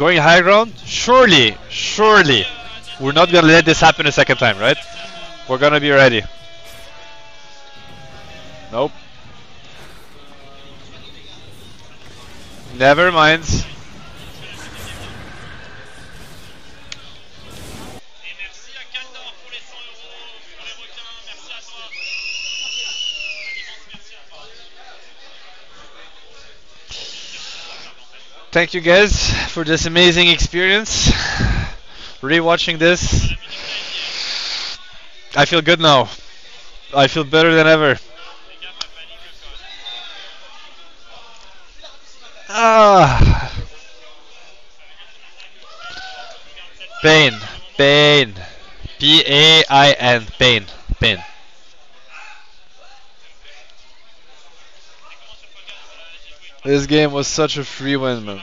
Going high ground? Surely, surely. We're not gonna let this happen a second time, right? We're gonna be ready. Nope. Never mind. Thank you guys for this amazing experience. Rewatching this. I feel good now. I feel better than ever. Ah. Pain. Pain. P A I N. Pain. Pain. This game was such a free win, man.